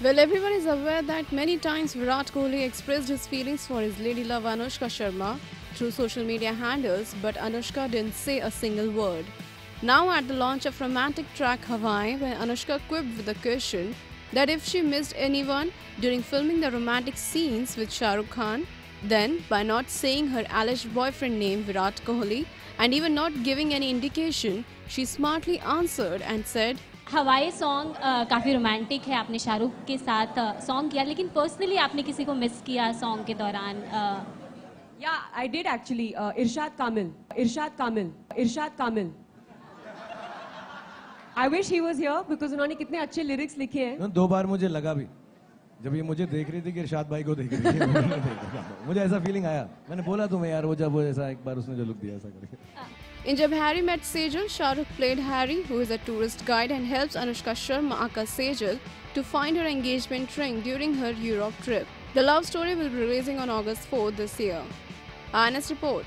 Well, everyone is aware that many times Virat Kohli expressed his feelings for his lady love Anushka Sharma through social media handles, but Anushka didn't say a single word. Now, at the launch of romantic track Hawaii, when Anushka quipped with the question that if she missed anyone during filming the romantic scenes with Shah Rukh Khan, then by not saying her alleged boyfriend name Virat Kohli and even not giving any indication, she smartly answered and said, हवाई song काफ़ी romantic है। आपने शाहरुख के साथ song किया लेकिन personally आपने किसी को मिस किया सॉन्ग के दौरान या I did actually Irshad Kamil Irshad Kamil Irshad Kamil I wish he was here because उन्होंने कितने अच्छे लिरिक्स लिखे हैं। दो बार मुझे लगा भी। जब ये मुझे देख रही थी कि इरशाद भाई को देख रही थी मुझे ऐसा फीलिंग आया मैंने बोला तुम्हें यार वो जब वो ऐसा एक बार उसने जो लुक दिया ऐसा करके Jab Harry Met Sejal, Shah Rukh played Harry, who is a tourist guide and helps Anushka Sharma, aka Sejal, to find her engagement ring during her Europe trip. The love story will be releasing on August 4 this year. INS Report.